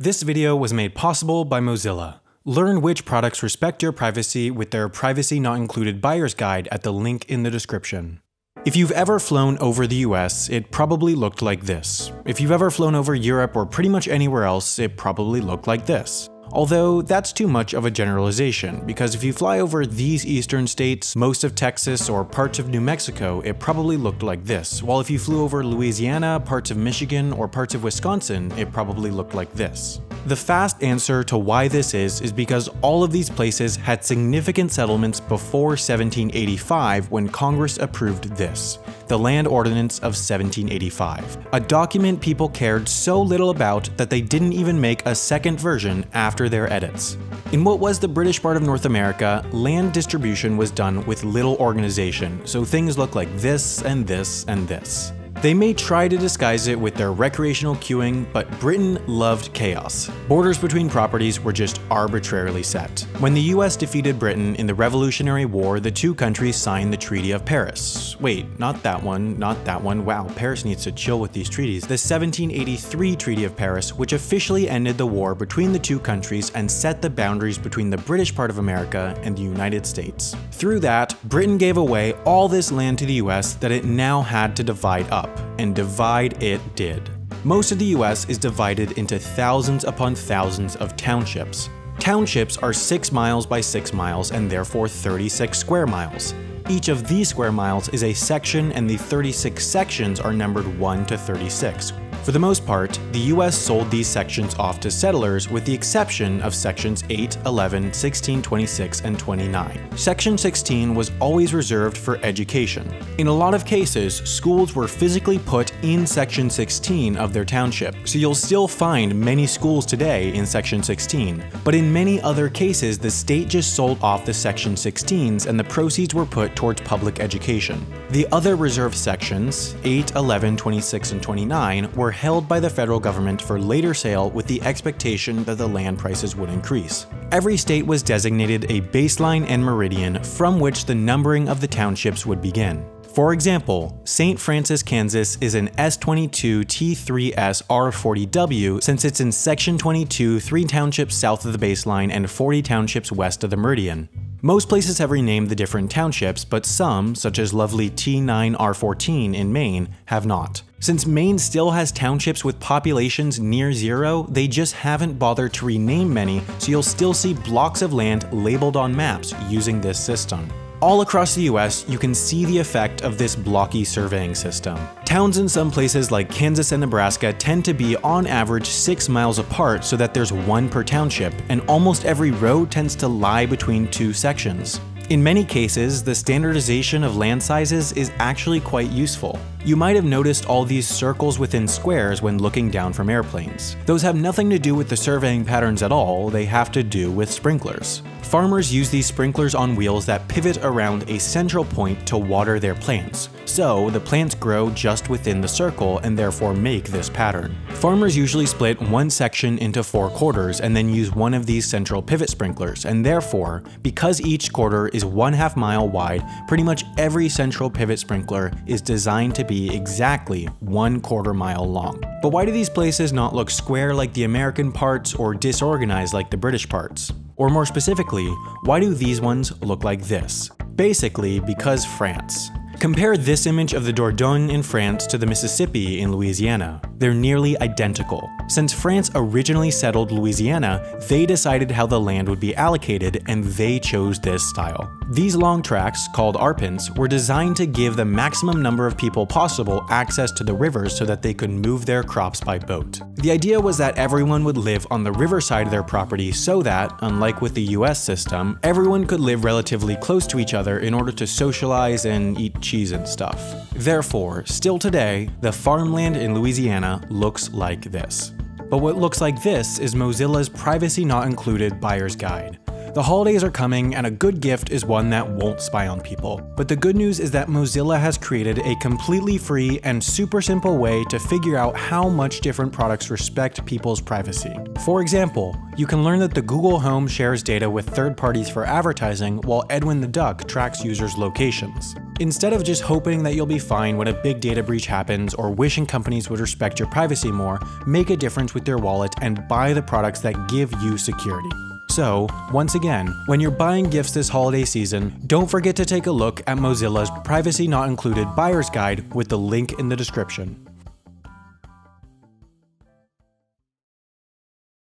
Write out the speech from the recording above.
This video was made possible by Mozilla. Learn which products respect your privacy with their Privacy Not Included Buyer's Guide at the link in the description. If you've ever flown over the US, it probably looked like this. If you've ever flown over Europe or pretty much anywhere else, it probably looked like this. Although that's too much of a generalization, because if you fly over these eastern states, most of Texas, or parts of New Mexico, it probably looked like this, while if you flew over Louisiana, parts of Michigan, or parts of Wisconsin, it probably looked like this. The fast answer to why this is is because all of these places had significant settlements before 1785 when Congress approved this, the Land Ordinance of 1785, a document people cared so little about that they didn't even make a second version after their edits. In what was the British part of North America, land distribution was done with little organization, so things look like this and this and this. They may try to disguise it with their recreational queuing, but Britain loved chaos. Borders between properties were just arbitrarily set. When the US defeated Britain in the Revolutionary War, the two countries signed the Treaty of Paris. Wait, not that one, not that one. Wow, Paris needs to chill with these treaties. The 1783 Treaty of Paris, which officially ended the war between the two countries and set the boundaries between the British part of America and the United States. Through that, Britain gave away all this land to the US that it now had to divide up up, and divide it did. Most of the US is divided into thousands upon thousands of townships. Townships are 6 miles by 6 miles and therefore 36 square miles. Each of these square miles is a section and the 36 sections are numbered 1 to 36, for the most part, the US sold these sections off to settlers with the exception of sections 8, 11, 16, 26, and 29. Section 16 was always reserved for education. In a lot of cases, schools were physically put in section 16 of their township, so you'll still find many schools today in section 16. But in many other cases, the state just sold off the section 16s and the proceeds were put towards public education. The other reserved sections, 8, 11, 26, and 29, were held by the federal government for later sale with the expectation that the land prices would increase. Every state was designated a baseline and meridian from which the numbering of the townships would begin. For example, St. Francis, Kansas is an S22 T3S R40W since it's in Section 22, 3 townships south of the baseline and 40 townships west of the meridian. Most places have renamed the different townships, but some, such as lovely T9R14 in Maine, have not. Since Maine still has townships with populations near zero, they just haven't bothered to rename many, so you'll still see blocks of land labeled on maps using this system. All across the US, you can see the effect of this blocky surveying system. Towns in some places like Kansas and Nebraska tend to be on average 6 miles apart so that there's one per township, and almost every road tends to lie between two sections. In many cases, the standardization of land sizes is actually quite useful. You might have noticed all these circles within squares when looking down from airplanes. Those have nothing to do with the surveying patterns at all, they have to do with sprinklers. Farmers use these sprinklers on wheels that pivot around a central point to water their plants, so the plants grow just within the circle and therefore make this pattern. Farmers usually split one section into four quarters and then use one of these central pivot sprinklers, and therefore, because each quarter is one half mile wide, pretty much every central pivot sprinkler is designed to be exactly one quarter mile long. But why do these places not look square like the American parts or disorganized like the British parts? Or more specifically, why do these ones look like this? Basically, because France. Compare this image of the Dordogne in France to the Mississippi in Louisiana. They're nearly identical. Since France originally settled Louisiana, they decided how the land would be allocated and they chose this style. These long tracts, called arpents, were designed to give the maximum number of people possible access to the rivers so that they could move their crops by boat. The idea was that everyone would live on the riverside of their property so that, unlike with the US system, everyone could live relatively close to each other in order to socialize and eat cheese and stuff. Therefore, still today, the farmland in Louisiana looks like this. But what looks like this is Mozilla's Privacy Not Included Buyer's Guide. The holidays are coming, and a good gift is one that won't spy on people. But the good news is that Mozilla has created a completely free and super simple way to figure out how much different products respect people's privacy. For example, you can learn that the Google Home shares data with third parties for advertising while Edwin the Duck tracks users' locations. Instead of just hoping that you'll be fine when a big data breach happens or wishing companies would respect your privacy more, make a difference with your wallet and buy the products that give you security. So, once again, when you're buying gifts this holiday season, don't forget to take a look at Mozilla's Privacy Not Included Buyer's Guide with the link in the description.